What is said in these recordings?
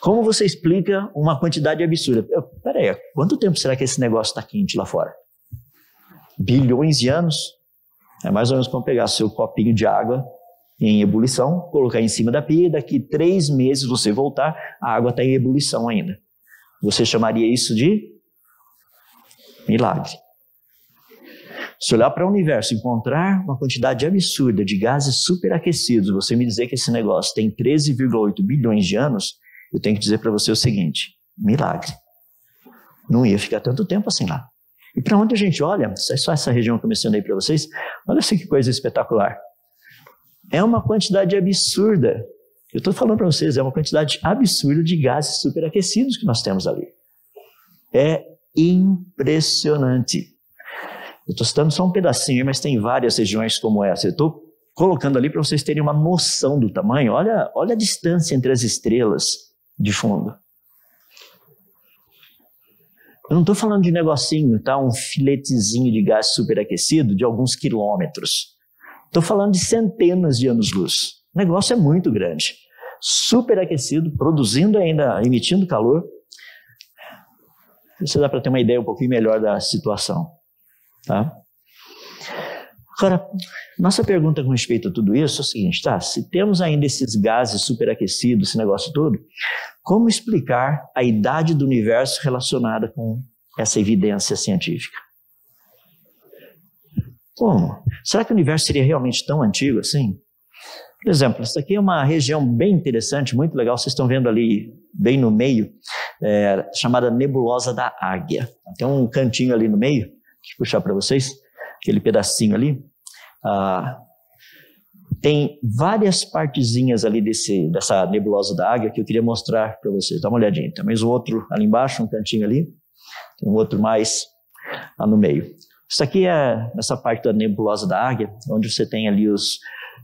Como você explica uma quantidade absurda? Peraí, quanto tempo será que esse negócio está quente lá fora? Bilhões de anos? É mais ou menos como pegar seu copinho de água em ebulição, colocar em cima da pia e daqui três meses você voltar, a água está em ebulição ainda. Você chamaria isso de milagre. Se olhar para o universo e encontrar uma quantidade absurda de gases superaquecidos, você me dizer que esse negócio tem 13,8 bilhões de anos, eu tenho que dizer para você o seguinte: milagre. Não ia ficar tanto tempo assim lá. E para onde a gente olha, é só essa região que eu mencionei para vocês, olha assim que coisa espetacular. É uma quantidade absurda. Eu estou falando para vocês, é uma quantidade absurda de gases superaquecidos que nós temos ali. É impressionante. Eu estou citando só um pedacinho, mas tem várias regiões como essa. Eu estou colocando ali para vocês terem uma noção do tamanho. Olha, olha a distância entre as estrelas de fundo. Eu não estou falando de negocinho, tá? Um filetezinho de gás superaquecido de alguns quilômetros. Estou falando de centenas de anos-luz. O negócio é muito grande. Superaquecido, produzindo ainda, emitindo calor. Isso dá para ter uma ideia um pouquinho melhor da situação. Tá? Agora, nossa pergunta com respeito a tudo isso é o seguinte, tá? Se temos ainda esses gases superaquecidos, esse negócio todo, como explicar a idade do universo relacionada com essa evidência científica? Como? Será que o universo seria realmente tão antigo assim? Por exemplo, essa aqui é uma região bem interessante, muito legal. Vocês estão vendo ali, bem no meio, é, chamada Nebulosa da Águia. Tem um cantinho ali no meio, que puxar para vocês, aquele pedacinho ali. Ah, tem várias partezinhas ali desse, dessa nebulosa da águia que eu queria mostrar para vocês. Dá uma olhadinha. Tem mais um outro ali embaixo, um cantinho ali. Tem um outro mais lá no meio. Isso aqui é essa parte da nebulosa da águia, onde você tem ali os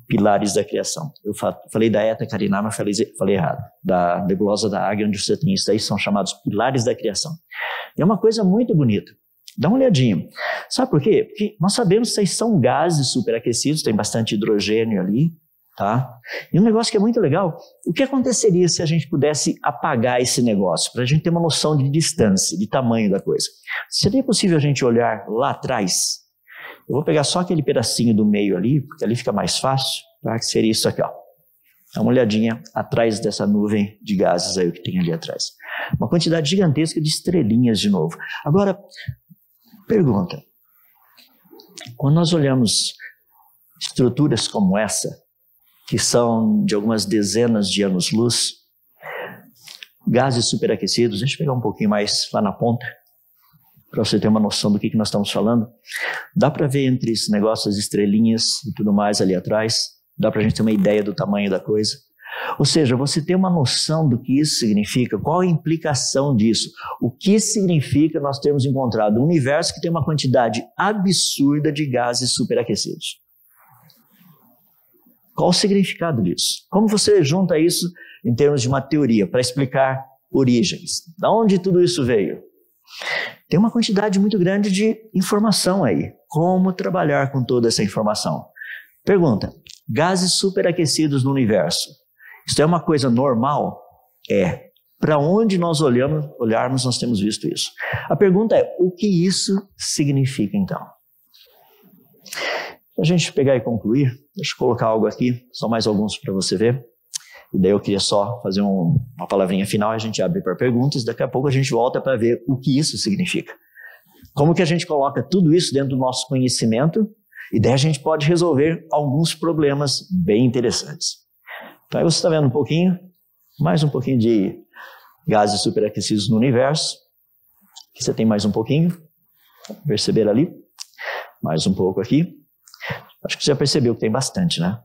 pilares da criação. Eu falei da Eta Carina, mas falei, falei errado. Da nebulosa da águia, onde você tem isso daí, são chamados pilares da criação. é uma coisa muito bonita. Dá uma olhadinha. Sabe por quê? Porque nós sabemos que são gases superaquecidos, tem bastante hidrogênio ali, Tá? E um negócio que é muito legal, o que aconteceria se a gente pudesse apagar esse negócio, para a gente ter uma noção de distância, de tamanho da coisa? Seria possível a gente olhar lá atrás? Eu vou pegar só aquele pedacinho do meio ali, porque ali fica mais fácil, tá? que seria isso aqui. Ó. Dá uma olhadinha atrás dessa nuvem de gases aí que tem ali atrás. Uma quantidade gigantesca de estrelinhas de novo. Agora, pergunta. Quando nós olhamos estruturas como essa, que são de algumas dezenas de anos-luz, gases superaquecidos. Deixa eu pegar um pouquinho mais lá na ponta, para você ter uma noção do que, que nós estamos falando. Dá para ver entre esse negócio, as estrelinhas e tudo mais ali atrás. Dá para a gente ter uma ideia do tamanho da coisa. Ou seja, você tem uma noção do que isso significa, qual a implicação disso, o que significa nós termos encontrado um universo que tem uma quantidade absurda de gases superaquecidos. Qual o significado disso? Como você junta isso em termos de uma teoria para explicar origens? Da onde tudo isso veio? Tem uma quantidade muito grande de informação aí. Como trabalhar com toda essa informação? Pergunta: gases superaquecidos no universo. Isso é uma coisa normal? É. Para onde nós olhamos, olharmos, nós temos visto isso. A pergunta é: o que isso significa então? Para a gente pegar e concluir, deixa eu colocar algo aqui, só mais alguns para você ver. E daí eu queria só fazer um, uma palavrinha final, a gente abre para perguntas, daqui a pouco a gente volta para ver o que isso significa. Como que a gente coloca tudo isso dentro do nosso conhecimento, e daí a gente pode resolver alguns problemas bem interessantes. Então aí você está vendo um pouquinho, mais um pouquinho de gases superaquecidos no universo. Aqui você tem mais um pouquinho, perceber ali. Mais um pouco aqui. Acho que você já percebeu que tem bastante, né?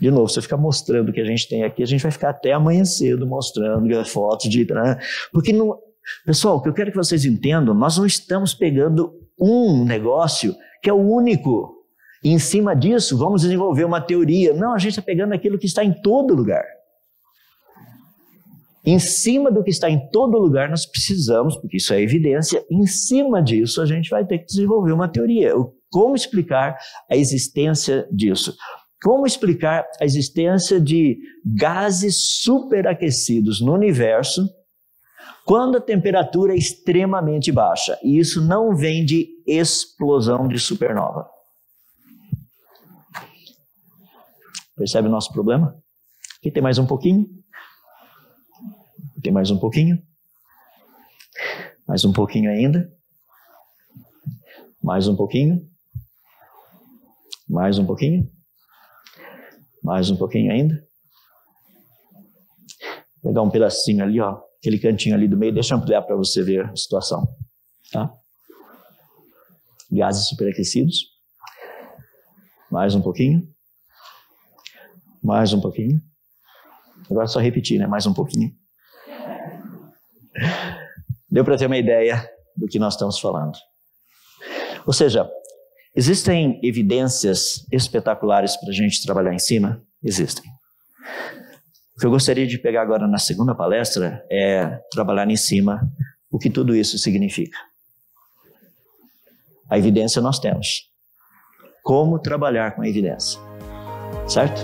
De novo, você fica mostrando o que a gente tem aqui, a gente vai ficar até amanhã cedo mostrando fotos de. Né? Porque não. Pessoal, o que eu quero que vocês entendam, nós não estamos pegando um negócio que é o único. E em cima disso, vamos desenvolver uma teoria. Não, a gente está pegando aquilo que está em todo lugar. Em cima do que está em todo lugar, nós precisamos, porque isso é evidência, em cima disso a gente vai ter que desenvolver uma teoria. Como explicar a existência disso? Como explicar a existência de gases superaquecidos no universo quando a temperatura é extremamente baixa? E isso não vem de explosão de supernova. Percebe o nosso problema? Aqui tem mais um pouquinho. Tem mais um pouquinho. Mais um pouquinho ainda. Mais um pouquinho. Mais um pouquinho. Mais um pouquinho ainda. Vou pegar um pedacinho ali, ó, aquele cantinho ali do meio, deixa eu ampliar para você ver a situação. Tá? Gases superaquecidos. Mais um pouquinho. Mais um pouquinho. Agora é só repetir, né? Mais um pouquinho. Deu para ter uma ideia do que nós estamos falando. Ou seja, Existem evidências espetaculares para a gente trabalhar em cima? Existem. O que eu gostaria de pegar agora na segunda palestra é trabalhar em cima o que tudo isso significa. A evidência nós temos. Como trabalhar com a evidência. Certo?